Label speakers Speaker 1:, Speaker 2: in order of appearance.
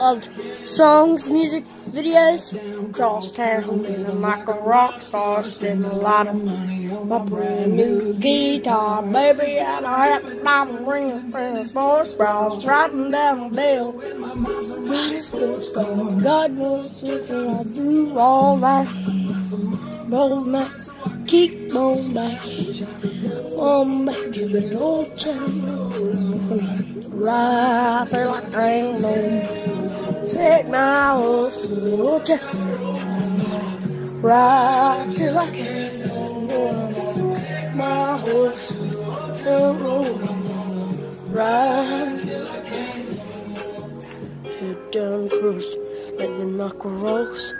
Speaker 1: of songs, music videos. Cross town in a micro rock star, spend a lot of money on my brand new guitar, baby, and I have a diamond ring and friends, sports bras, riding down the. Riding sports God knows if I do all that. Roll my cheekbone back. On back to the old town. Right there like I ain't no. Take my horse to the old town. Right till I can't no more. My horse the road. Right till I can't no more. Down the coast, let the knuckle rolls.